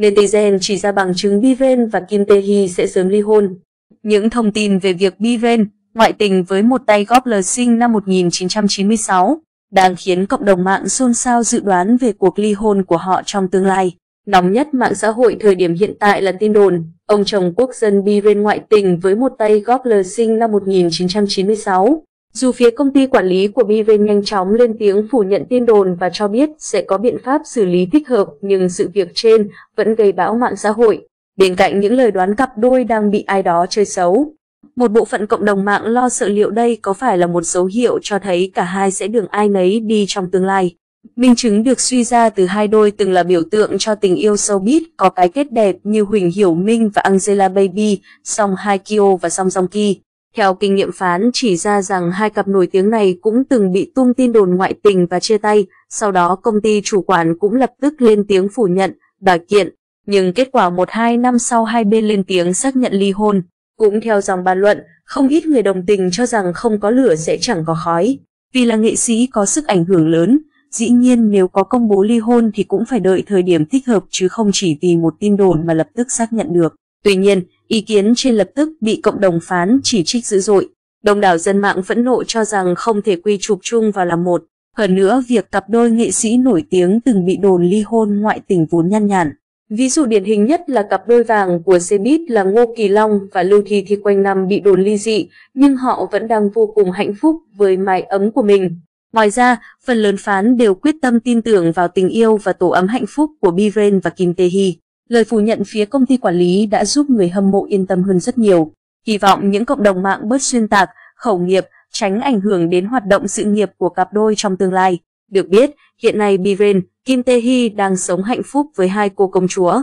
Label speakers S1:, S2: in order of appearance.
S1: Netizen chỉ ra bằng chứng Biven và Kim Tae-hee sẽ sớm ly hôn. Những thông tin về việc Biven ngoại tình với một tay góp lờ sinh năm 1996 đang khiến cộng đồng mạng xôn xao dự đoán về cuộc ly hôn của họ trong tương lai. Nóng nhất mạng xã hội thời điểm hiện tại là tin đồn, ông chồng quốc dân Biven ngoại tình với một tay góp lờ sinh năm 1996. Dù phía công ty quản lý của BV nhanh chóng lên tiếng phủ nhận tin đồn và cho biết sẽ có biện pháp xử lý thích hợp, nhưng sự việc trên vẫn gây bão mạng xã hội. Bên cạnh những lời đoán cặp đôi đang bị ai đó chơi xấu, một bộ phận cộng đồng mạng lo sợ liệu đây có phải là một dấu hiệu cho thấy cả hai sẽ đường ai nấy đi trong tương lai. Minh chứng được suy ra từ hai đôi từng là biểu tượng cho tình yêu showbiz có cái kết đẹp như Huỳnh Hiểu Minh và Angela Baby, Song Haikyo và Song Joong Ki. Theo kinh nghiệm phán chỉ ra rằng hai cặp nổi tiếng này cũng từng bị tung tin đồn ngoại tình và chia tay, sau đó công ty chủ quản cũng lập tức lên tiếng phủ nhận, đòi kiện. Nhưng kết quả một hai năm sau hai bên lên tiếng xác nhận ly hôn. Cũng theo dòng bàn luận, không ít người đồng tình cho rằng không có lửa sẽ chẳng có khói. Vì là nghệ sĩ có sức ảnh hưởng lớn, dĩ nhiên nếu có công bố ly hôn thì cũng phải đợi thời điểm thích hợp chứ không chỉ vì một tin đồn mà lập tức xác nhận được. Tuy nhiên, ý kiến trên lập tức bị cộng đồng phán chỉ trích dữ dội. Đông đảo dân mạng phẫn nộ cho rằng không thể quy chụp chung vào làm một. Hơn nữa, việc cặp đôi nghệ sĩ nổi tiếng từng bị đồn ly hôn ngoại tình vốn nhăn nhản. Ví dụ điển hình nhất là cặp đôi vàng của Cbiz là Ngô Kỳ Long và Lưu Thi Thi quanh năm bị đồn ly dị, nhưng họ vẫn đang vô cùng hạnh phúc với mái ấm của mình. Ngoài ra, phần lớn phán đều quyết tâm tin tưởng vào tình yêu và tổ ấm hạnh phúc của Biren và Kim Tae-hee. Lời phủ nhận phía công ty quản lý đã giúp người hâm mộ yên tâm hơn rất nhiều. Hy vọng những cộng đồng mạng bớt xuyên tạc, khẩu nghiệp, tránh ảnh hưởng đến hoạt động sự nghiệp của cặp đôi trong tương lai. Được biết, hiện nay Biren, Kim Tae-hee đang sống hạnh phúc với hai cô công chúa.